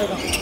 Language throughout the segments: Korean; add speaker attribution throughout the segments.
Speaker 1: 해가.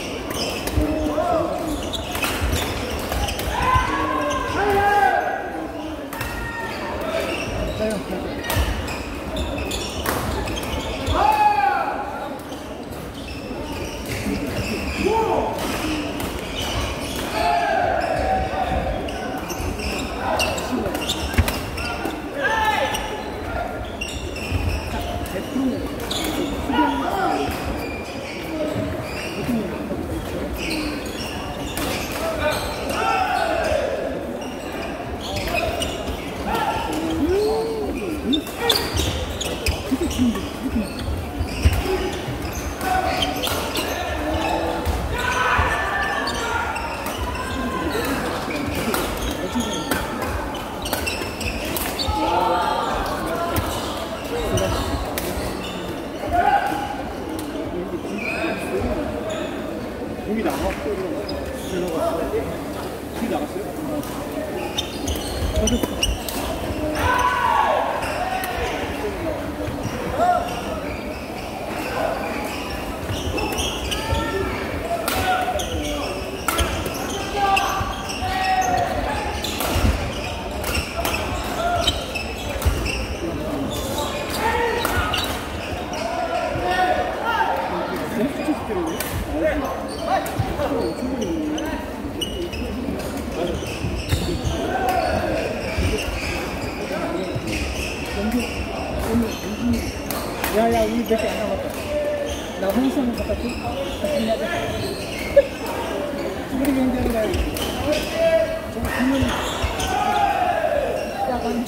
Speaker 1: 경쟁이라 좀 분명히 약간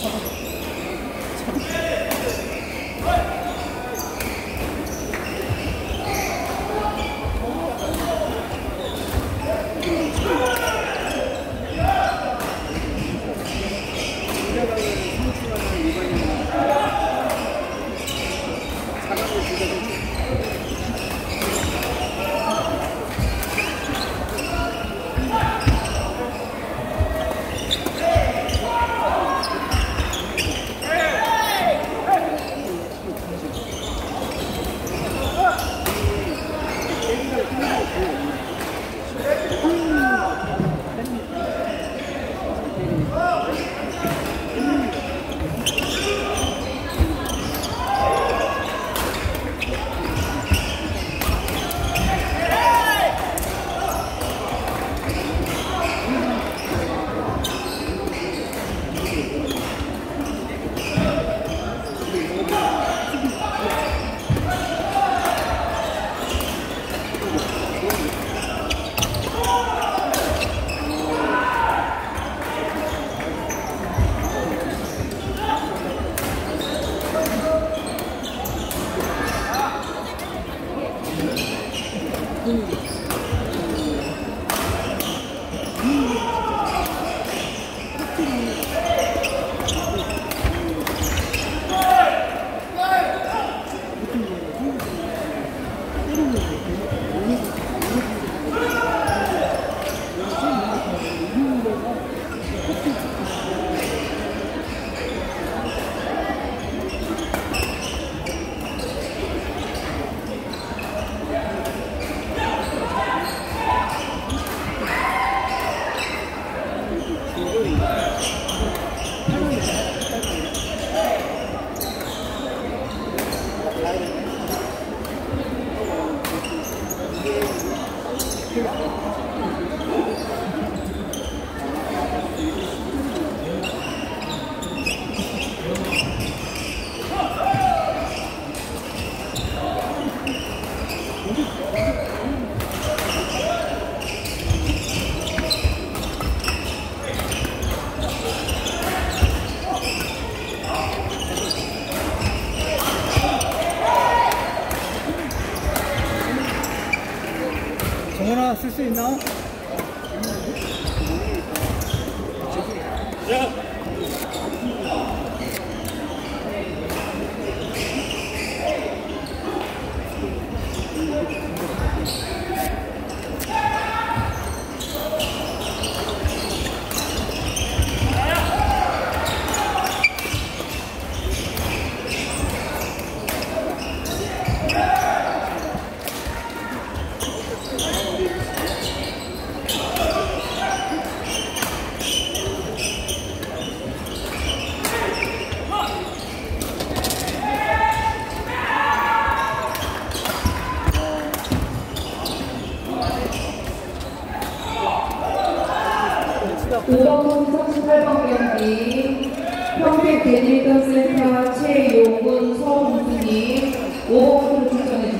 Speaker 2: 최용훈 서훈수님 5번 코트로 출전해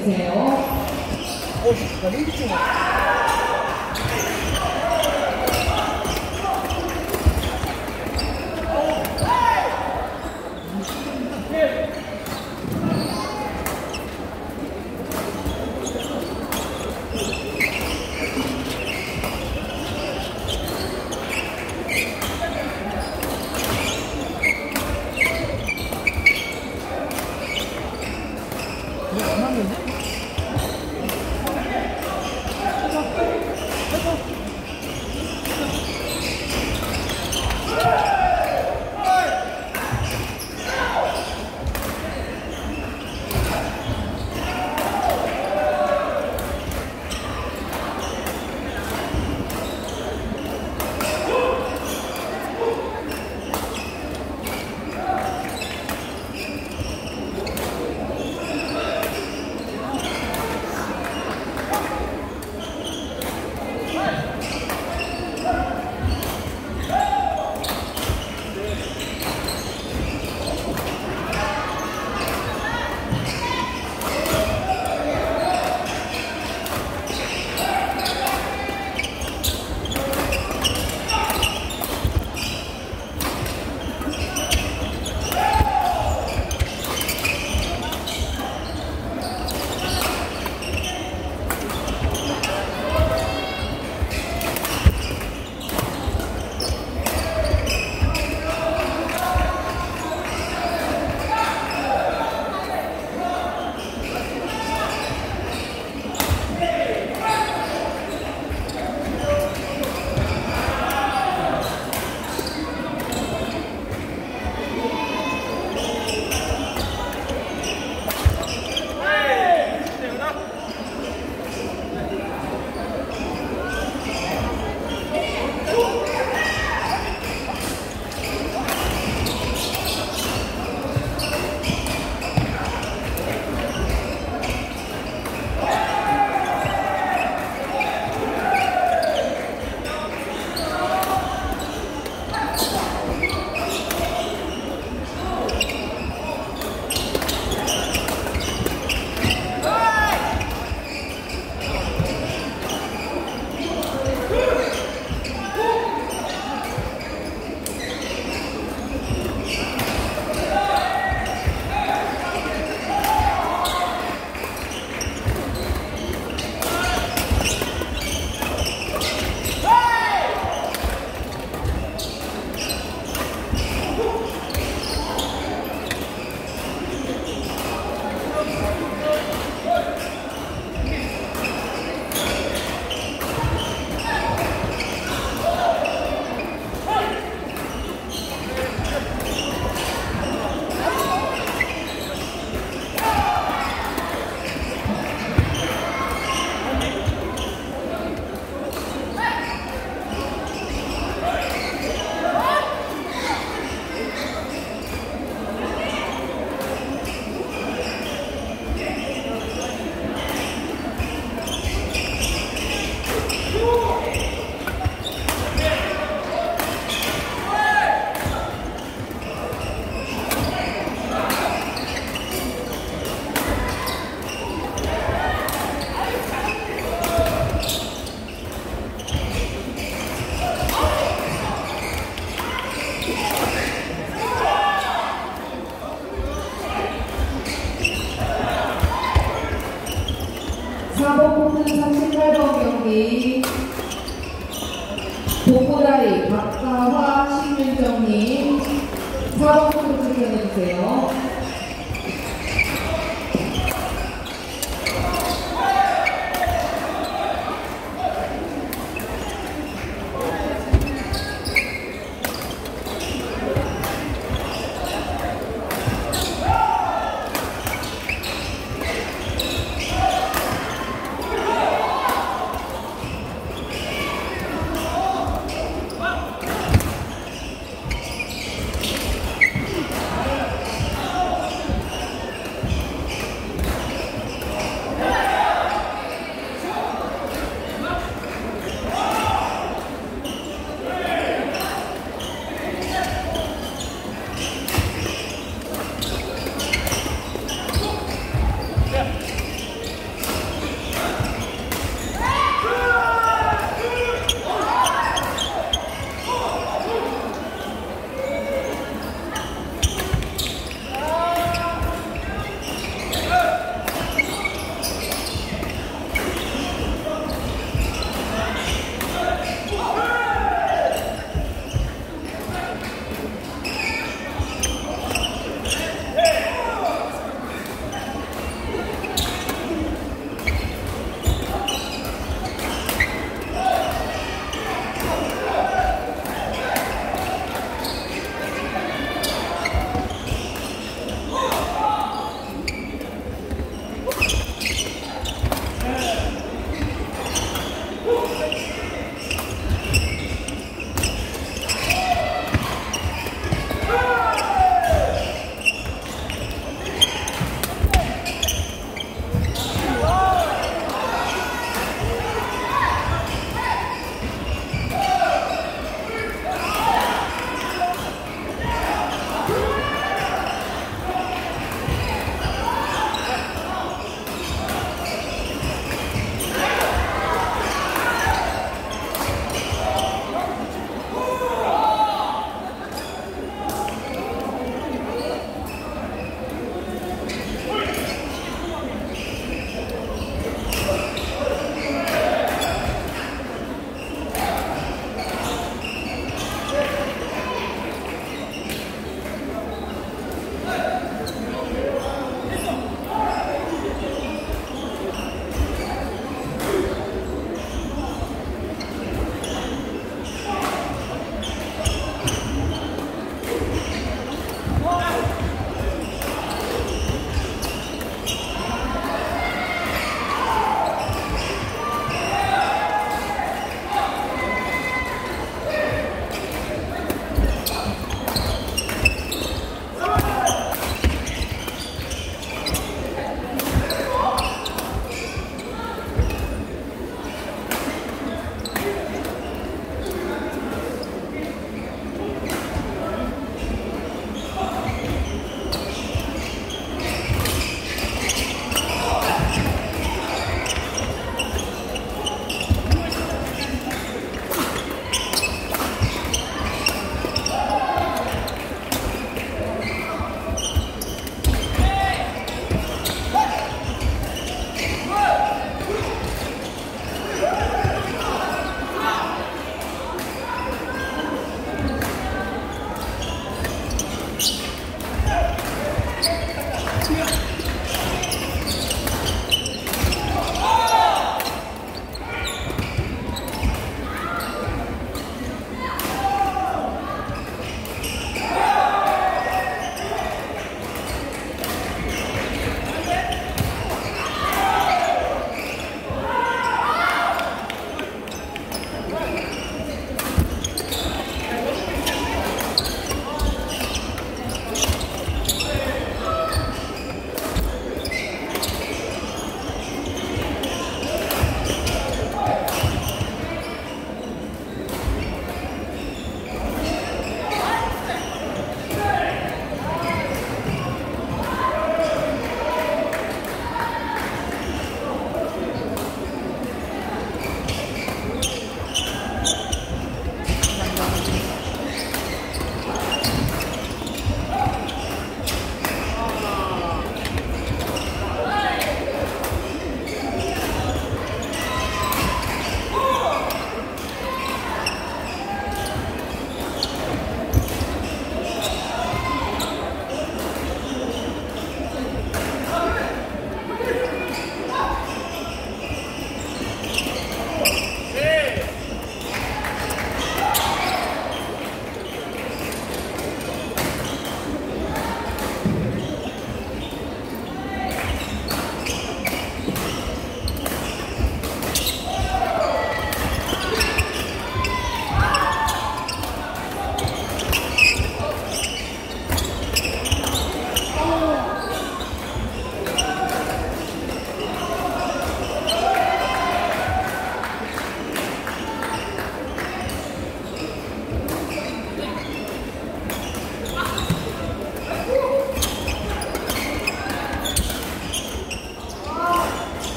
Speaker 2: 주세요. 4번 코트 출전해주세요.